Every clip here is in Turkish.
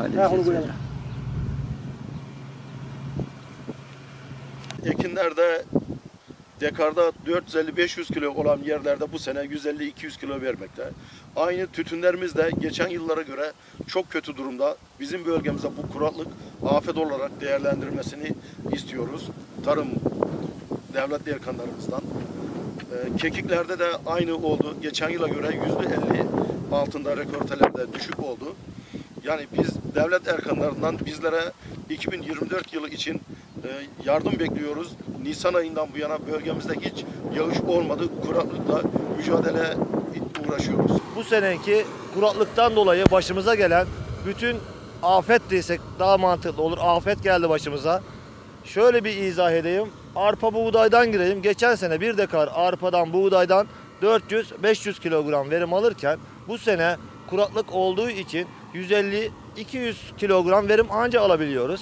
halledeceğiz hocam. Ekinlerde dekarda 450-500 kilo olan yerlerde bu sene 150-200 kilo vermekte. Aynı tütünlerimiz de geçen yıllara göre çok kötü durumda. Bizim bölgemizde bu kuraklık afet olarak değerlendirilmesini istiyoruz. Tarım devlet erkanlarımızdan. Ee, Kekiklerde de aynı oldu. Geçen yıla göre %50 altında rekortelerde düşük oldu. Yani biz devlet erkanlarından bizlere 2024 yılı için e, yardım bekliyoruz. Nisan ayından bu yana bölgemizde hiç yağış olmadı. Kuraklıkla mücadele uğraşıyoruz. bu seneki kuraklıktan dolayı başımıza gelen bütün afet desek daha mantıklı olur. Afet geldi başımıza. Şöyle bir izah edeyim. Arpa buğdaydan gireyim. Geçen sene bir dekar arpadan buğdaydan 400-500 kilogram verim alırken bu sene kuraklık olduğu için 150-200 kilogram verim anca alabiliyoruz.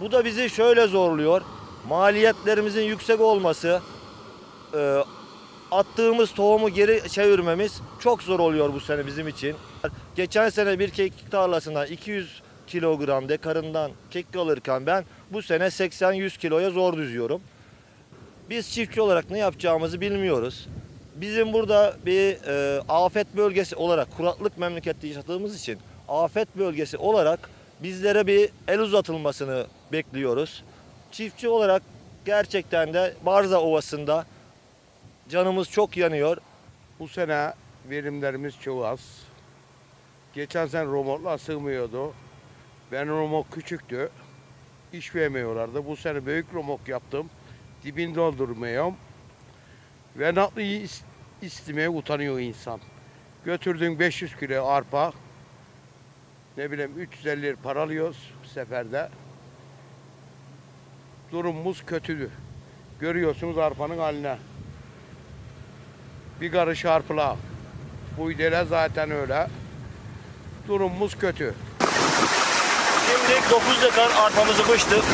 Bu da bizi şöyle zorluyor. Maliyetlerimizin yüksek olması, e, attığımız tohumu geri çevirmemiz çok zor oluyor bu sene bizim için. Geçen sene bir kekik tarlasından 200 kilogram dekarından kekik alırken ben bu sene 80-100 kiloya zor düzüyorum. Biz çiftçi olarak ne yapacağımızı bilmiyoruz. Bizim burada bir e, afet bölgesi olarak kuraklık memlekette yaşadığımız için afet bölgesi olarak bizlere bir el uzatılmasını bekliyoruz. Çiftçi olarak gerçekten de Barza Ovası'nda canımız çok yanıyor. Bu sene verimlerimiz çok az. Geçen sene romotlar sığmıyordu. Ben romok küçüktü. İş vermiyorlardı. Bu sene büyük romok yaptım. Dibini doldurmuyorum. Ve naklıyı is- istemeye utanıyor insan. Götürdün 500 kilo arpa. Ne bileyim 350 lira para alıyoruz bir seferde. Durumumuz kötüdür. Görüyorsunuz arpanın haline. Bir karış arpıla. Bu idele zaten öyle. Durumumuz kötü. Şimdi 9 dekar arpamızı biçtik.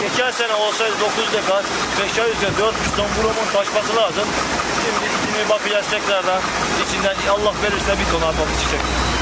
Geçen sene olsaydı 9 dekar 5'er yüzde 4,5 ton burumun taşması lazım. Şimdi içini bakacağız tekrardan. İçinden Allah verirse bir ton arpamız çıkacak.